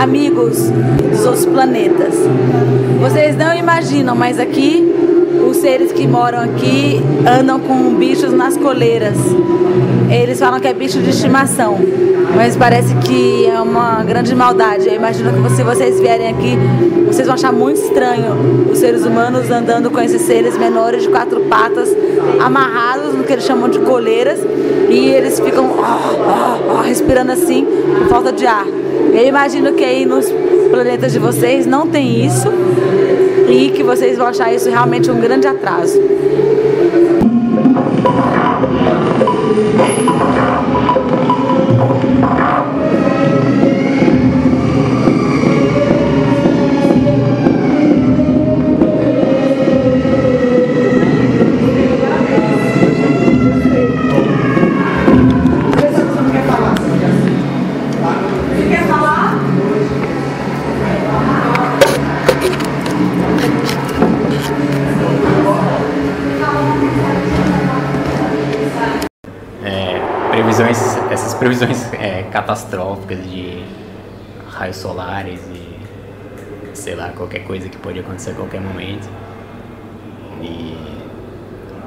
Amigos dos outros planetas, vocês não imaginam, mas aqui os seres que moram aqui andam com bichos nas coleiras. Eles falam que é bicho de estimação, mas parece que é uma grande maldade. Eu imagino que se vocês vierem aqui, vocês vão achar muito estranho os seres humanos andando com esses seres menores de quatro patas, amarrados no que eles chamam de coleiras, e eles ficam respirando assim por falta de ar. Eu imagino que aí nos planetas de vocês não tem isso e que vocês vão achar isso realmente um grande atraso. Catastróficas de raios solares e sei lá, qualquer coisa que pode acontecer a qualquer momento. E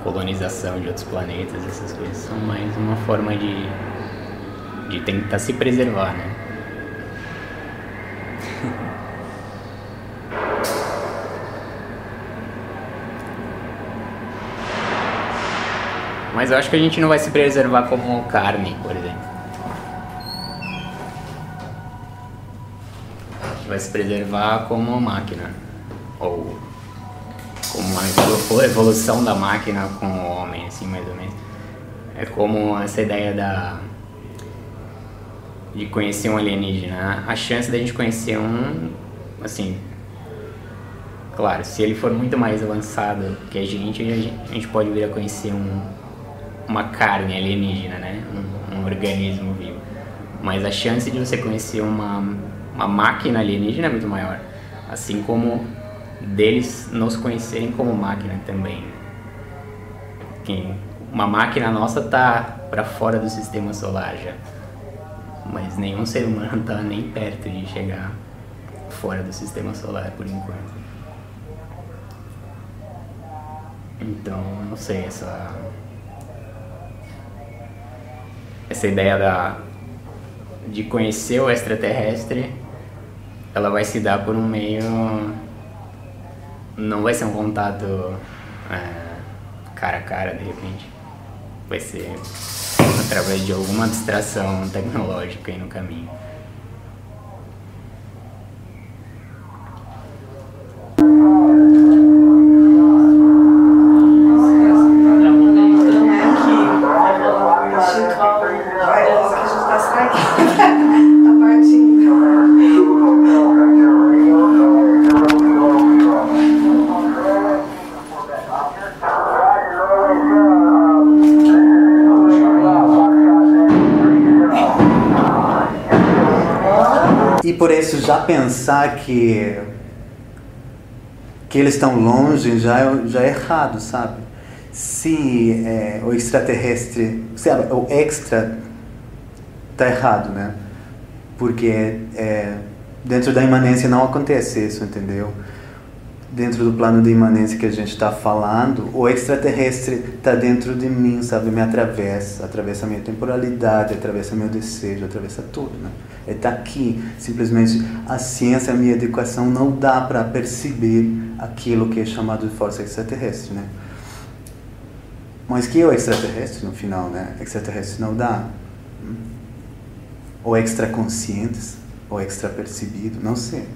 colonização de outros planetas, essas coisas são mais uma forma de, de tentar se preservar, né? Mas eu acho que a gente não vai se preservar como carne, por exemplo. A gente vai se preservar como máquina. Ou como uma evolução da máquina com o homem, assim, mais ou menos. É como essa ideia da de conhecer um alienígena. A chance da gente conhecer um, assim, claro, se ele for muito mais avançado que a gente, a gente pode vir a conhecer um uma carne alienígena, né? Um, um, organismo vivo. Mas a chance de você conhecer uma, uma máquina alienígena é muito maior. Assim como deles nos conhecerem como máquina também. Quem, uma máquina nossa tá para fora do sistema solar já. Mas nenhum ser humano tá nem perto de chegar fora do sistema solar por enquanto. Então, não sei, essa essa ideia da, de conhecer o extraterrestre, ela vai se dar por um meio. Não vai ser um contato é, cara a cara, de repente. Vai ser através de alguma abstração tecnológica aí no caminho. Pensar que que eles estão longe já é, já é errado, sabe? Se é, o extraterrestre, sabe, o extra está errado, né? Porque é, dentro da imanência não acontece isso, entendeu? Dentro do plano de imanência que a gente está falando, o extraterrestre está dentro de mim, sabe? Me atravessa, atravessa a minha temporalidade, atravessa meu desejo, atravessa tudo, né? Ele está aqui. Simplesmente a ciência, a minha educação não dá para perceber aquilo que é chamado de força extraterrestre, né? Mas que é o extraterrestre no final, né? Extraterrestre não dá. Ou extraconscientes, ou extrapercebido, não sei.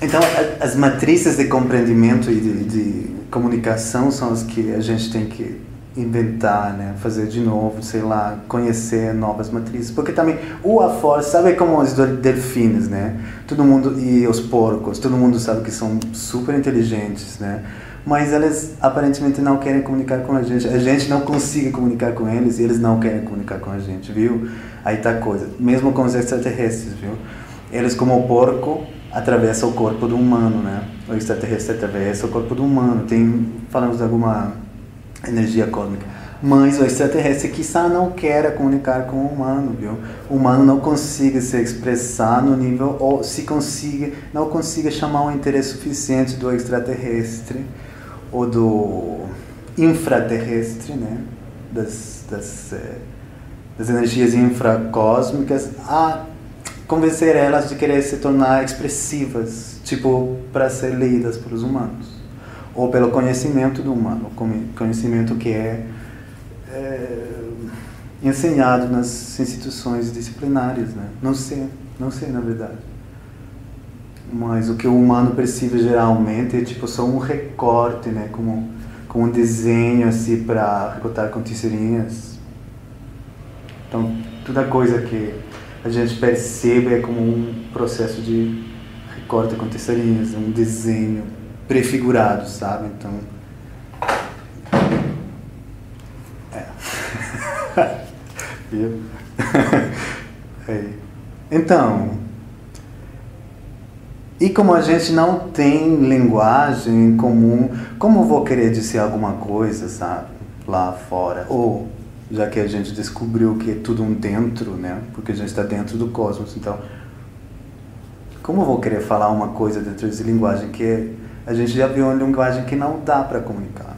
Então, as matrizes de compreendimento e de, de comunicação são as que a gente tem que inventar, né? fazer de novo, sei lá, conhecer novas matrizes. Porque também o a força, sabe como os delfines, né? Todo mundo e os porcos, todo mundo sabe que são super inteligentes, né? Mas eles aparentemente não querem comunicar com a gente. A gente não consegue comunicar com eles e eles não querem comunicar com a gente, viu? Aí tá coisa. Mesmo com os extraterrestres, viu? Eles como o porco atravessam o corpo do humano, né? O extraterrestre atravessa o corpo do humano. Tem falamos de alguma energia cósmica. Mas o extraterrestre quizá não queira comunicar com o humano, viu? O humano não consiga se expressar no nível, ou se consiga, não consiga chamar um interesse suficiente do extraterrestre ou do infraterrestre, né? Das, das, eh, das energias infracósmicas, a convencer elas de querer se tornar expressivas, tipo, para ser lidas pelos humanos. Ou pelo conhecimento do humano, conhecimento que é é, ensinado nas instituições disciplinares, né? Não sei, não sei na verdade. Mas o que o humano percebe geralmente é tipo só um recorte, né? Como, como um desenho assim para recortar com tirinhas. Então, toda coisa que a gente percebe é como um processo de recorte com tirinhas, um desenho prefigurado, sabe? Então, Viu? é. Então, e como a gente não tem linguagem comum, como vou querer dizer alguma coisa, sabe, lá fora? Ou, já que a gente descobriu que é tudo um dentro, né? Porque a gente está dentro do cosmos, então, como vou querer falar uma coisa dentro dessa linguagem que a gente já viu uma linguagem que não dá para comunicar?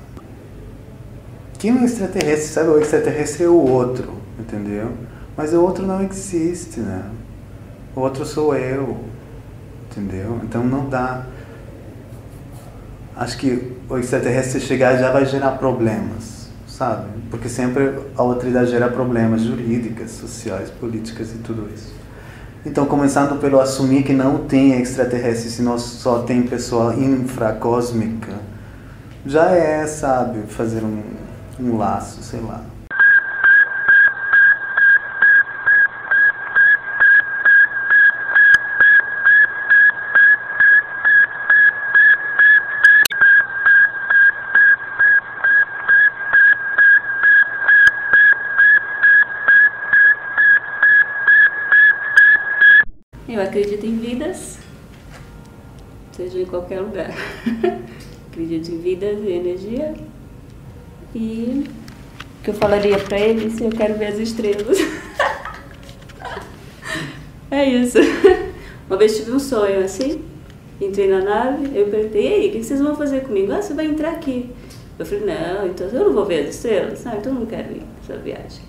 Quem é extraterrestre? Sabe, o extraterrestre é o outro entendeu? Mas o outro não existe, né? O outro sou eu, entendeu? Então não dá. Acho que o extraterrestre chegar já vai gerar problemas, sabe? Porque sempre a autoridade gera problemas jurídicos, sociais, políticos e tudo isso. Então, começando pelo assumir que não tem extraterrestre, nós só tem pessoa infracósmica, já é, sabe, fazer um, um laço, sei lá. Qualquer lugar. acredito em vidas e energia. E o que eu falaria para ele se eu quero ver as estrelas. é isso. Uma vez tive um sonho assim, entrei na nave, eu perguntei, e aí, o que vocês vão fazer comigo? Ah, você vai entrar aqui. Eu falei, não, então eu não vou ver as estrelas? Ah, então eu não quero ir nessa viagem.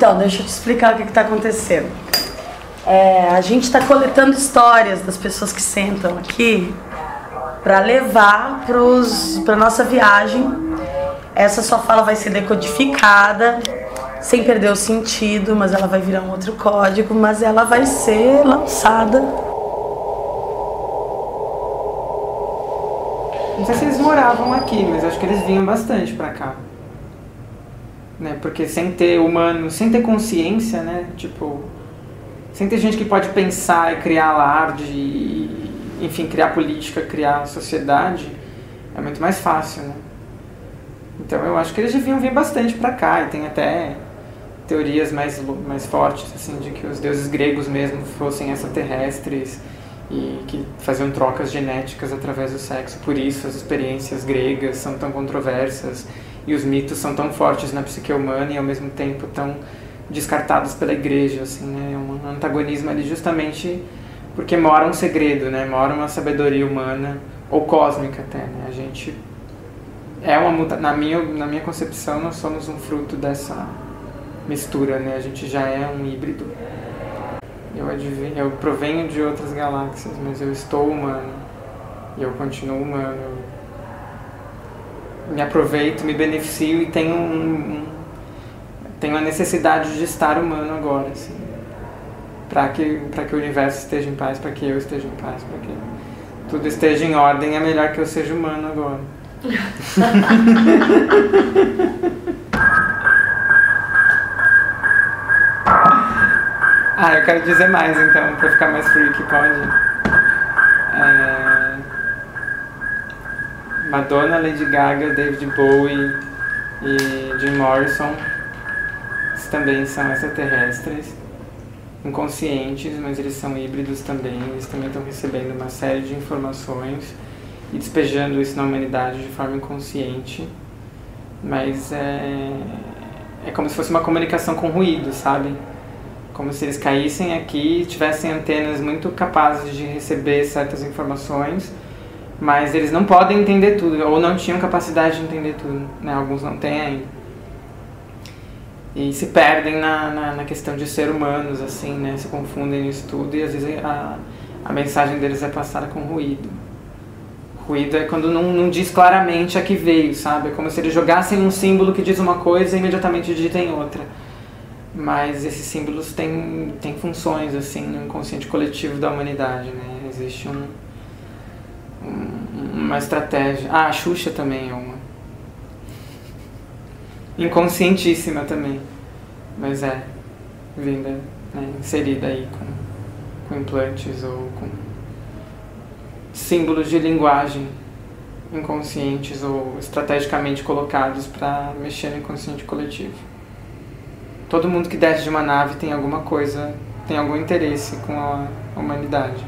Então, deixa eu te explicar o que está acontecendo. É, a gente está coletando histórias das pessoas que sentam aqui para levar para nossa viagem. Essa sua fala vai ser decodificada sem perder o sentido, mas ela vai virar um outro código, mas ela vai ser lançada. Não sei se eles moravam aqui, mas acho que eles vinham bastante para cá. Porque sem ter humano, sem ter consciência, né? Tipo, sem ter gente que pode pensar e criar alarde, e, enfim, criar política, criar sociedade, é muito mais fácil, né? Então eu acho que eles deviam vir bastante para cá e tem até teorias mais, mais fortes, assim, de que os deuses gregos mesmo fossem extraterrestres e que faziam trocas genéticas através do sexo. Por isso as experiências gregas são tão controversas e os mitos são tão fortes na psique humana e ao mesmo tempo tão descartados pela igreja, assim, né? É um antagonismo ali justamente porque mora um segredo, né? Mora uma sabedoria humana ou cósmica até, né? A gente é uma na minha na minha concepção nós somos um fruto dessa mistura, né? A gente já é um híbrido. Eu, adivinho, eu provenho de outras galáxias, mas eu estou humano. E eu continuo humano. Me aproveito, me beneficio e tenho, um, um, tenho a necessidade de estar humano agora, assim. Para que, que o universo esteja em paz, para que eu esteja em paz, para que tudo esteja em ordem, é melhor que eu seja humano agora. Ah, eu quero dizer mais então, pra ficar mais freak, pode? É... Madonna, Lady Gaga, David Bowie e Jim Morrison também são extraterrestres, inconscientes, mas eles são híbridos também. Eles também estão recebendo uma série de informações e despejando isso na humanidade de forma inconsciente. Mas é, é como se fosse uma comunicação com ruído, sabe? Como se eles caíssem aqui e tivessem antenas muito capazes de receber certas informações, mas eles não podem entender tudo, ou não tinham capacidade de entender tudo. Né? Alguns não têm ainda e se perdem na, na, na, questão de ser humanos, assim, né? Se confundem nisso tudo e às vezes a, a mensagem deles é passada com ruído. Ruído é quando não, não diz claramente a que veio, sabe? É como se eles jogassem um símbolo que diz uma coisa e imediatamente digitem outra. Mas esses símbolos têm, têm funções, assim, no inconsciente coletivo da humanidade, né? Existe um, uma estratégia. Ah, a Xuxa também é uma inconscientíssima também. Mas é, vinda, né, inserida aí com, com implantes ou com símbolos de linguagem inconscientes ou estrategicamente colocados para mexer no inconsciente coletivo. Todo mundo que desce de uma nave tem alguma coisa, tem algum interesse com a humanidade,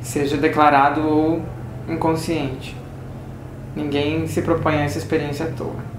seja declarado ou inconsciente. Ninguém se propõe a essa experiência à toa.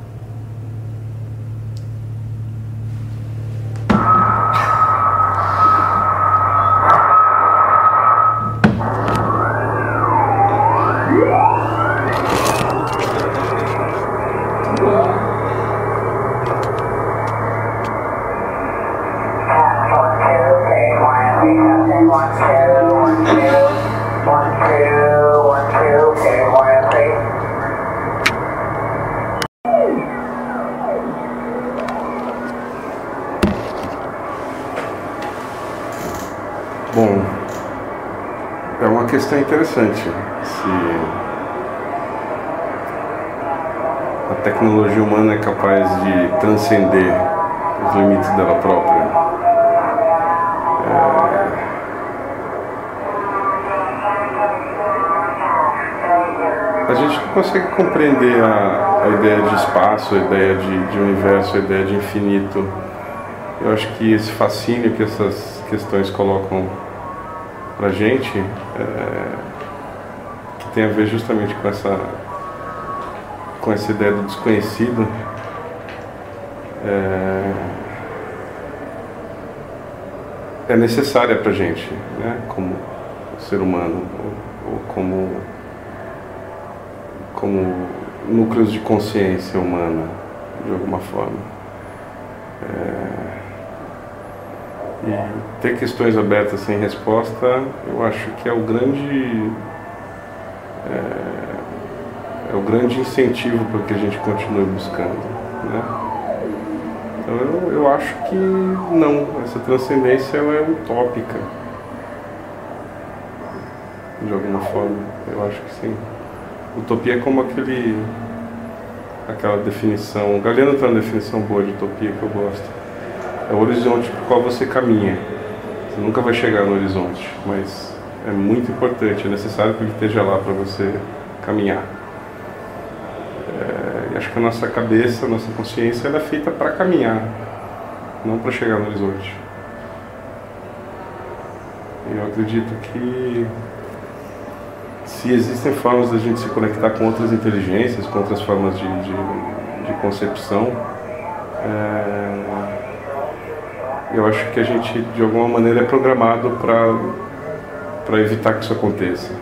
Interessante. Se a tecnologia humana é capaz de transcender os limites dela própria. É... A gente não consegue compreender a, a ideia de espaço, a ideia de, de universo, a ideia de infinito. Eu acho que esse fascínio que essas questões colocam para gente é, tem a ver justamente com essa com essa ideia do desconhecido é, é necessária para gente, né? Como ser humano ou, ou como como núcleos de consciência humana de alguma forma. É, e ter questões abertas sem resposta, eu acho que é o grande é, é o grande incentivo para que a gente continue buscando, né? Então eu, eu acho que não, essa transcendência ela é utópica de alguma forma. Eu acho que sim. Utopia é como aquele aquela definição. O Galeano tem uma definição boa de utopia que eu gosto é o horizonte para o qual você caminha. Você nunca vai chegar no horizonte, mas é muito importante, é necessário que ele esteja lá para você caminhar. É, acho que a nossa cabeça, a nossa consciência, ela é feita para caminhar, não para chegar no horizonte. Eu acredito que se existem formas da gente se conectar com outras inteligências, com outras formas de, de, de concepção, é, eu acho que a gente, de alguma maneira, é programado para evitar que isso aconteça.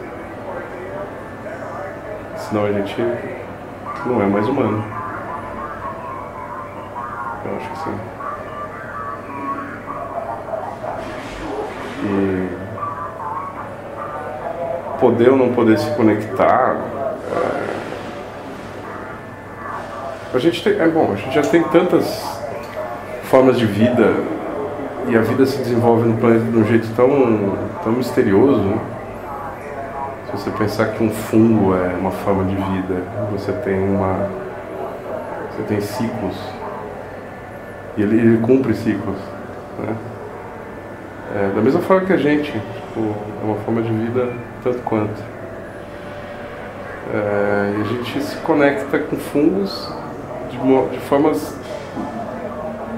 Senão a gente não é mais humano. Eu acho que sim. E poder ou não poder se conectar. É... A gente tem. É bom, a gente já tem tantas formas de vida e a vida se desenvolve no planeta de um jeito tão, tão misterioso. Né? Se você pensar que um fungo é uma forma de vida, você tem uma. Você tem ciclos. E ele, ele cumpre ciclos. Né? É, da mesma forma que a gente, tipo, é uma forma de vida tanto quanto. É, e a gente se conecta com fungos de, de formas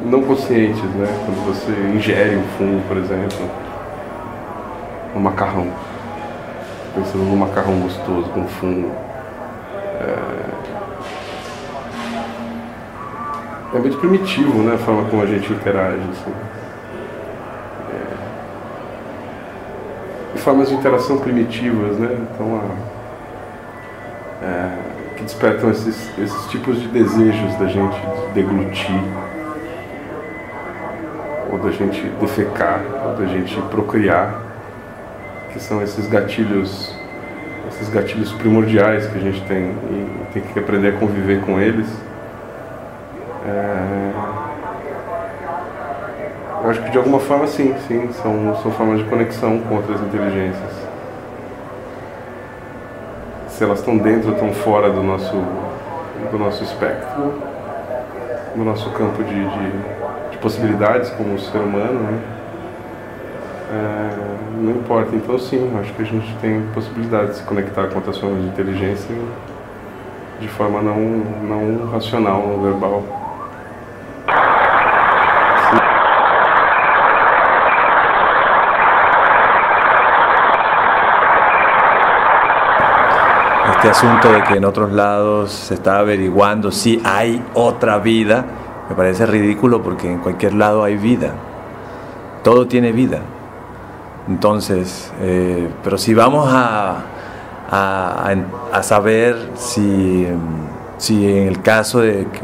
não conscientes, né? Quando você ingere um fungo, por exemplo, um macarrão. Pensando num macarrão gostoso com fungo. É, é muito primitivo, né? A forma como a gente interage. Assim. e formas de interação primitivas, né? Então, a, é, que despertam esses, esses tipos de desejos da gente deglutir, ou da gente defecar, ou da gente procriar, que são esses gatilhos, esses gatilhos primordiais que a gente tem e tem que aprender a conviver com eles. É, eu acho que de alguma forma sim, sim, são, são formas de conexão com outras inteligências. Se elas estão dentro ou estão fora do nosso, do nosso espectro, do nosso campo de, de, de possibilidades como ser humano, né? É, não importa, então sim, acho que a gente tem possibilidade de se conectar com outras formas de inteligência de forma não, não racional, não verbal. Este asunto de que en otros lados se está averiguando si hay otra vida, me parece ridículo porque en cualquier lado hay vida. Todo tiene vida. Entonces, eh, pero si vamos a, a, saber si, si en el caso de que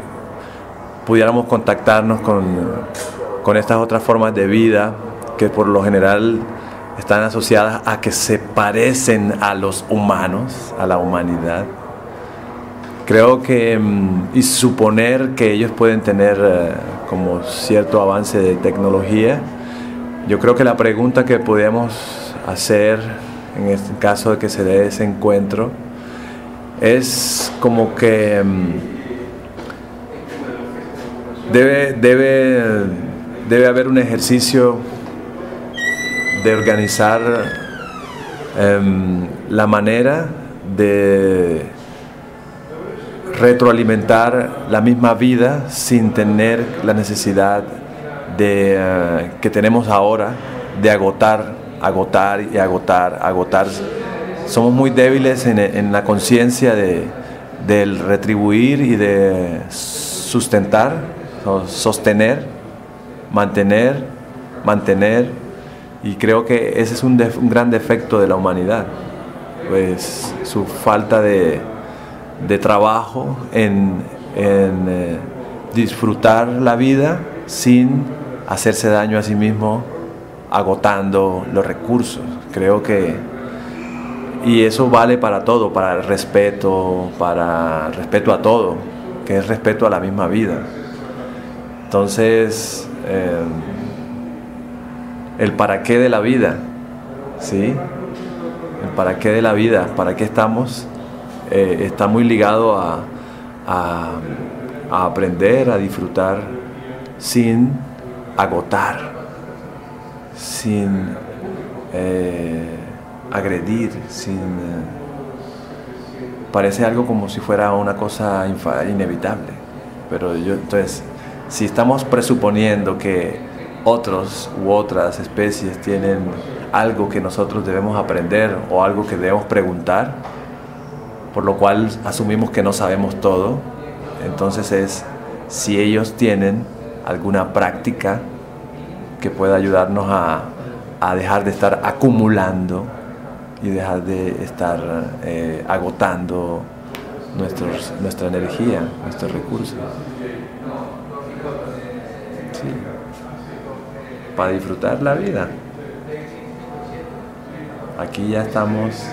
pudiéramos contactarnos con, con estas otras formas de vida, que por lo general están asociadas a que se parecen a los humanos, a la humanidad. Creo que, mm, y suponer que ellos pueden tener eh, como cierto avance de tecnología, yo creo que la pregunta que podemos hacer en este caso de que se dé ese encuentro es como que mm, debe, debe, debe haber un ejercicio de organizar em, la manera de retroalimentar la misma vida sin tener la necesidad de, eh, que tenemos ahora de agotar, agotar y agotar, agotar. Somos muy débiles en, en la conciencia de, del retribuir y de sustentar, sostener, mantener, mantener, y creo que ese es un, def- un gran defecto de la humanidad, pues su falta de, de trabajo en, en, eh, disfrutar la vida sin hacerse daño a sí mismo, agotando los recursos. Creo que, y eso vale para todo, para el respeto, para respeto a todo, que es respeto a la misma vida. Entonces, eh, el para qué de la vida, ¿sí? El para qué de la vida, para qué estamos, eh, está muy ligado a- a aprender, a disfrutar sin agotar, sin eh, agredir, sin... eh, parece algo como si fuera una cosa inevitable. Pero yo, entonces, si estamos presuponiendo que otros u otras especies tienen algo que nosotros debemos aprender o algo que debemos preguntar, por lo cual asumimos que no sabemos todo, entonces es si ellos tienen alguna práctica que pueda ayudarnos a, dejar de estar acumulando y dejar de estar eh, agotando nuestros, nuestra energía, nuestros recursos. Sí. Para disfrutar la vida. Aquí ya estamos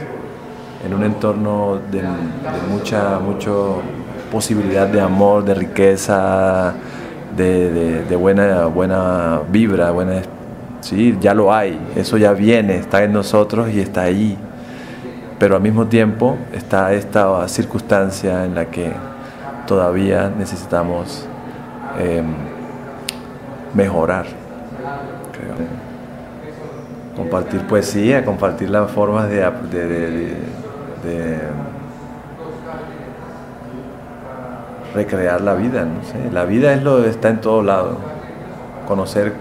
en un entorno de, de mucha mucho posibilidad de amor, de riqueza, de, de- buena, buena vibra, buena, sí, ya lo hay, eso ya viene, está en nosotros y está ahí. Pero al mismo tiempo está esta circunstancia en la que todavía necesitamos em, mejorar. Compartir poesía, compartir las formas de recrear la vida, no sé. La vida es lo está en todo lado. Conocer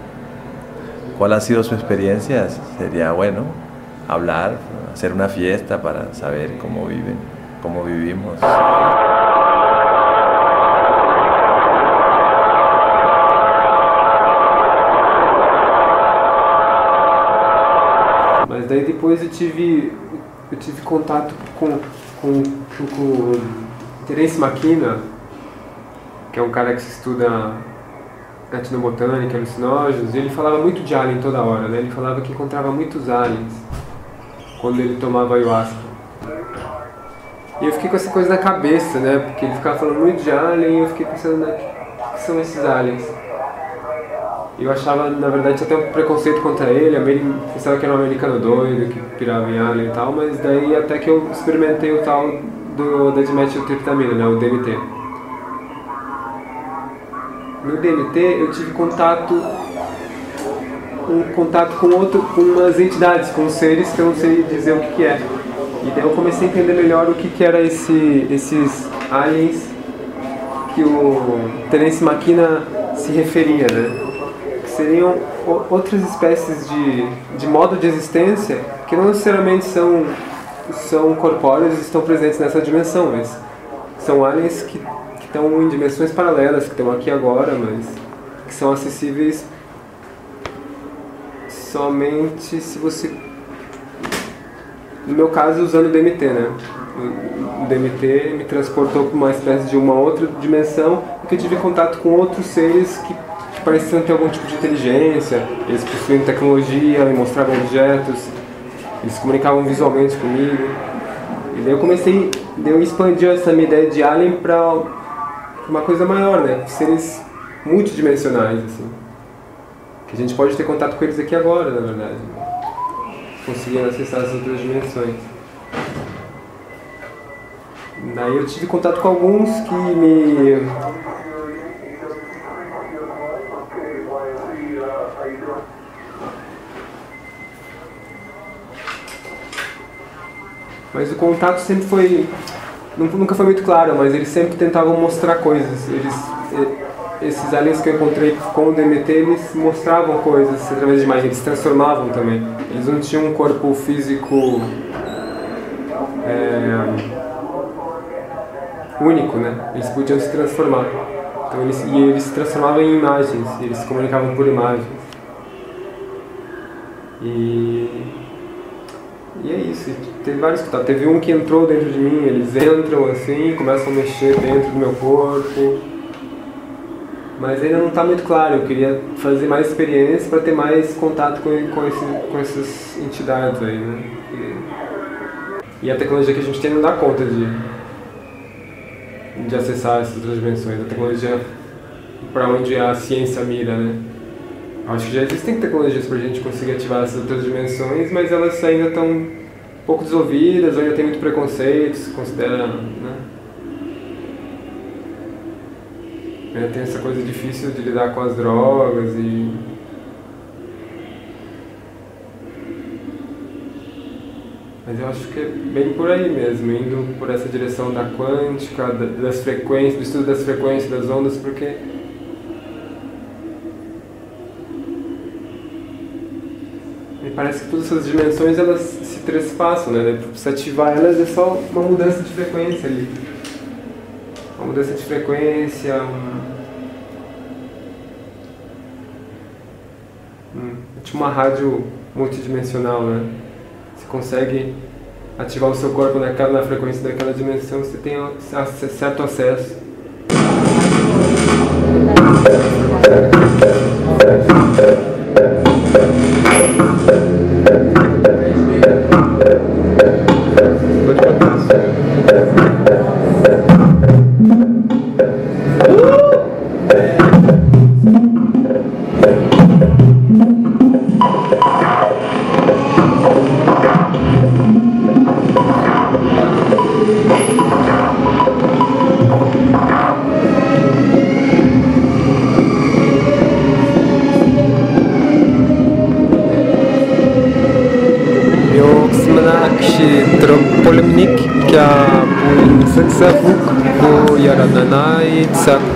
cuál ha sido su experiencia sería bueno. Hablar, hacer una fiesta para saber cómo viven, cómo vivimos. Mas daí depois eu tive, eu tive contato com, com, com Terence Maquina, que é um cara que estuda etnobotânica, alucinógenos, e ele falava muito de alien toda hora, né? Ele falava que encontrava muitos aliens quando ele tomava ayahuasca. E eu fiquei com essa coisa na cabeça, né? Porque ele ficava falando muito de alien e eu fiquei pensando, né? O que são esses aliens? Eu achava, na verdade, até um preconceito contra ele, ele pensava que era um americano doido, que pirava em alien e tal, mas daí até que eu experimentei o tal do, da dimetiltriptamina, né? O DMT. No DMT eu tive contato um contato com outro, com umas entidades, com seres que eu não sei dizer o que, que é. E daí eu comecei a entender melhor o que, que era esse, esses aliens que o Terence Maquina se referia, né? Que seriam outras espécies de, de modo de existência que não necessariamente são, são corpóreos e estão presentes nessa dimensão, mas são aliens que estão em dimensões paralelas, que estão aqui agora, mas que são acessíveis somente se você. No meu caso, usando o DMT, né? O DMT me transportou para uma espécie de uma outra dimensão em que eu tive contato com outros seres que, pareciam ter algum tipo de inteligência, eles possuíam tecnologia, me mostravam objetos, eles comunicavam visualmente comigo. E daí eu comecei, daí eu expandi essa minha ideia de alien para uma coisa maior, né? Seres multidimensionais, assim que a gente pode ter contato com eles aqui agora, na verdade. Conseguindo acessar as outras dimensões. Daí eu tive contato com alguns que me. Mas o contato sempre foi. Nu- Nunca foi muito claro, mas eles sempre tentavam mostrar coisas. Eles, esses aliens que eu encontrei com o DMT, eles mostravam coisas através de imagens, eles transformavam também. Eles não tinham um corpo físico é, único, né? Eles podiam se transformar. Então eles, e eles se transformavam em imagens, eles se comunicavam por imagens. E e é isso, teve vários contatos. Teve um que entrou dentro de mim, eles entram assim, começam a mexer dentro do meu corpo. Mas ainda não está muito claro, eu queria fazer mais experiência para ter mais contato com, com, esse, com essas entidades aí, né? E, e a tecnologia que a gente tem não dá conta de, de acessar essas outras dimensões. A tecnologia para onde a ciência mira, né? Acho que já existem tecnologias para a gente conseguir ativar essas outras dimensões, mas elas ainda estão um pouco desenvolvidas, ou ainda tem muito preconceito, se considera. Né? Ainda tem essa coisa difícil de lidar com as drogas e. Mas eu acho que é bem por aí mesmo, indo por essa direção da quântica, da- das frequências, do estudo das frequências das ondas, porque parece que todas essas dimensões elas se trespassam, né? Se ativar elas é só uma mudança de frequência ali. Uma mudança de frequência, um... um é tipo uma rádio multidimensional, né? Você consegue ativar o seu corpo naquela, na frequência daquela dimensão, você tem certo acesso.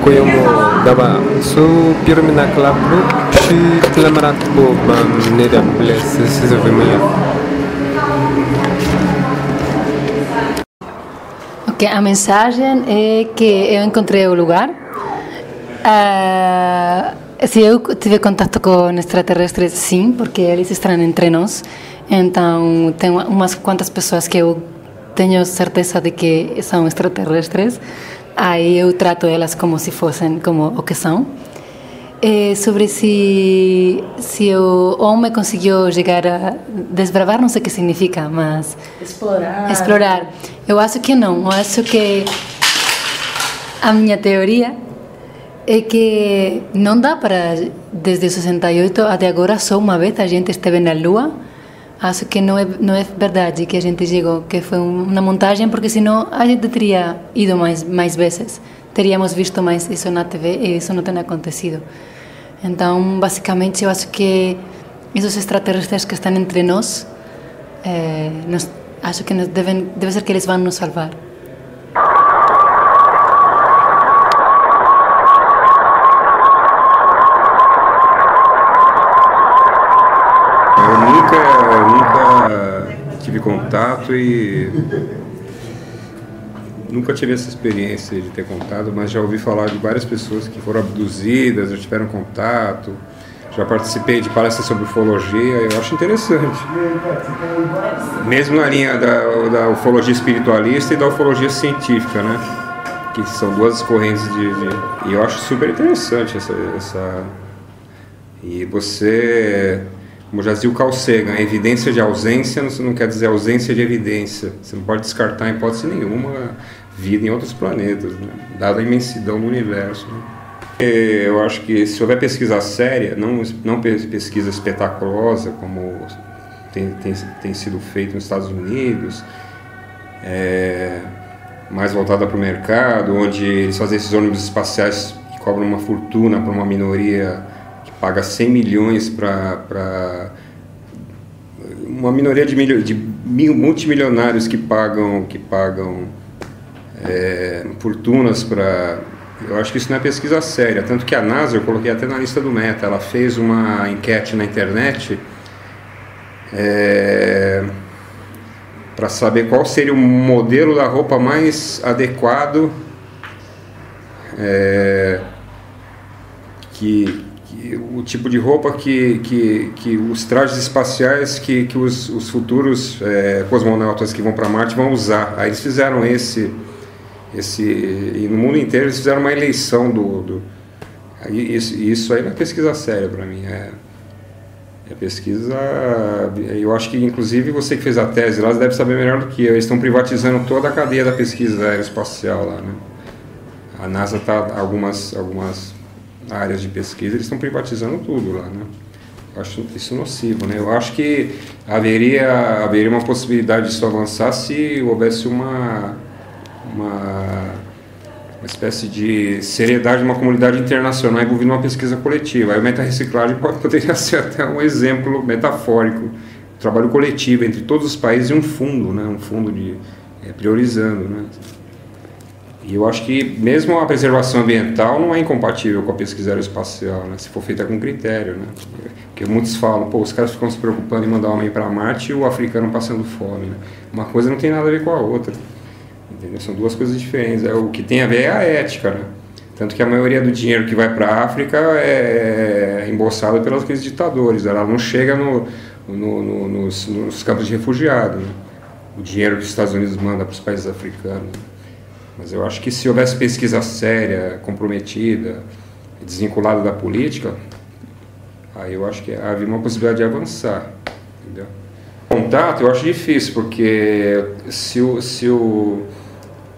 Tsak ko yung daba. So pirmina klaplu shi tlamrat bo bam nida bless se vimaya. Ok, a mensagem é que eu encontrei o lugar. Ah, se eu tive contato com extraterrestres, sim, porque eles estão entre nós. Então, tem umas quantas pessoas que eu tenho certeza de que são extraterrestres. Aí eu trato elas como se fossem como o que são. É sobre se, se o homem conseguiu chegar a desbravar, não sei o que significa, mas Explorar. explorar. Eu acho que não. Eu acho que a minha teoria é que não dá para, desde 68 até agora, só uma vez a gente esteve na Lua. Acho que não é, não é verdade que a gente chegou, que foi uma montagem, porque senão a gente teria ido mais, mais vezes. Teríamos visto mais isso na TV e isso não tem acontecido. Então, basicamente, eu acho que esses extraterrestres que estão entre nós, nos, acho que nos devem, deve ser que eles vão nos salvar. E nunca tive essa experiência de ter contato, mas já ouvi falar de várias pessoas que foram abduzidas, já tiveram contato, já participei de palestras sobre ufologia, eu acho interessante. Mesmo na linha da, da ufologia espiritualista e da ufologia científica, né? Que são duas correntes de, de- E eu acho super interessante essa, essa e você, como já dizia o Carl Sagan, a evidência de ausência não, quer dizer ausência de evidência. Você não pode descartar em hipótese nenhuma vida em outros planetas, né? dada a imensidão do universo. né? E Eu acho que se houver pesquisa séria, não, não pes- pesquisa espetaculosa, como tem, tem, tem sido feito nos Estados Unidos, é, mais voltada para o mercado, onde eles fazem esses ônibus espaciais que cobram uma fortuna para uma minoria paga 100 milhões para uma minoria de, milho, de mil, multimilionários que pagam que pagam é, fortunas para eu acho que isso não é pesquisa séria tanto que a NASA eu coloquei até na lista do Meta ela fez uma enquete na internet é, para saber qual seria o modelo da roupa mais adequado é, que, que o tipo de roupa que, que, que os trajes espaciais que, que os, os futuros é, cosmonautas que vão para Marte vão usar. Aí eles fizeram esse, esse e no mundo inteiro eles fizeram uma eleição do, do isso, isso aí não é pesquisa séria para mim é é pesquisa. Eu acho que, inclusive, você que fez a tese lá, deve saber melhor do que eu. Eles estão privatizando toda a cadeia da pesquisa aeroespacial lá, né? A NASA está algumas algumas áreas de pesquisa, eles estão privatizando tudo lá, né? Eu acho isso nocivo, né? Eu acho que haveria haveria uma possibilidade disso avançar se houvesse uma uma uma espécie de seriedade de uma comunidade internacional envolvida numa pesquisa coletiva. Aí o meta-reciclagem pode- poderia ser até um exemplo metafórico. Trabalho coletivo entre todos os países e um fundo, né? um fundo de é, priorizando. Né? E eu acho que mesmo a preservação ambiental não é incompatível com a pesquisa aeroespacial, né? se for feita com critério. Né? Porque muitos falam, pô, os caras ficam se preocupando em mandar homem para Marte e o africano passando fome. Né? Uma coisa não tem nada a ver com a outra. Entendeu? São duas coisas diferentes. É, o que tem a ver é a ética, né? Tanto que a maioria do dinheiro que vai para a África é embolsado pelos ditadores. Ela não chega no, no- no- nos, nos campos de refugiados. né? O dinheiro que os Estados Unidos manda para os países africanos. Mas eu acho que se houvesse pesquisa séria, comprometida, desvinculada da política, aí eu acho que havia uma possibilidade de avançar. Entendeu? Contato eu acho difícil, porque se o, se o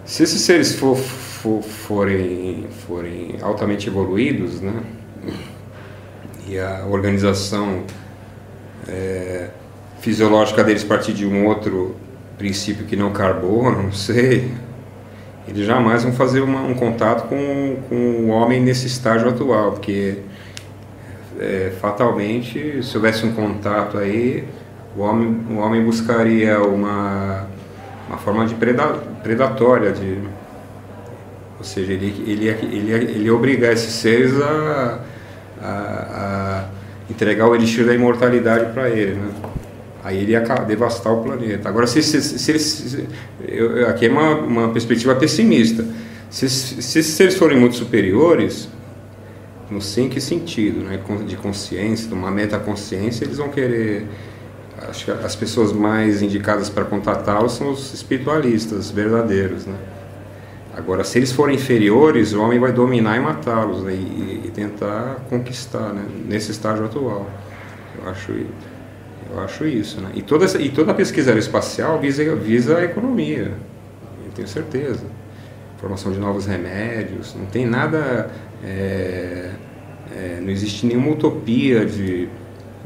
se esses seres for, for- forem, forem altamente evoluídos, né, e a organização é, fisiológica deles partir de um outro princípio que não carbono, não sei, eles jamais vão fazer uma- um contato com, com o homem nesse estágio atual, porque é, fatalmente, se houvesse um contato aí, o homem, o homem buscaria uma, uma forma de preda, predatória de ou seja ele ele ele ele ia obrigar esses seres a, a, a entregar o elixir da imortalidade para ele né? Aí ele ia devastar o planeta agora se, se, se eles eu, aqui é uma, uma perspectiva pessimista se, se esses seres forem muito superiores no sim que sentido né de consciência de uma metaconsciência eles vão querer acho que as pessoas mais indicadas para contatá-los são os espiritualistas verdadeiros, né? Agora, se eles forem inferiores, o homem vai dominar e matá-los né? e, e, tentar conquistar, né? Nesse estágio atual, eu acho, eu acho isso, né? E toda essa, e toda pesquisa aeroespacial visa, visa a economia, eu tenho certeza. Formação de novos remédios, não tem nada, é, é, não existe nenhuma utopia de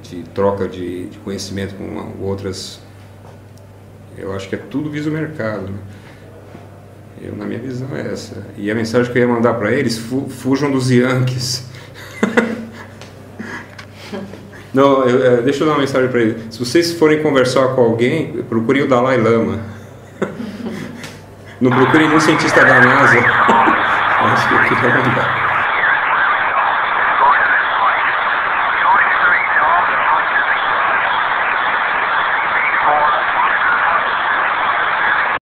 de troca de, de conhecimento com outras. Eu acho que é tudo viso mercado. Né? Eu, na minha visão, é essa. E a mensagem que eu ia mandar para eles: fu fujam dos Yankees. Não, eu, é, deixa eu dar uma mensagem para eles. Se vocês forem conversar com alguém, procurem o Dalai Lama. Não procurem nenhum cientista da NASA. Acho que eu queria mandar.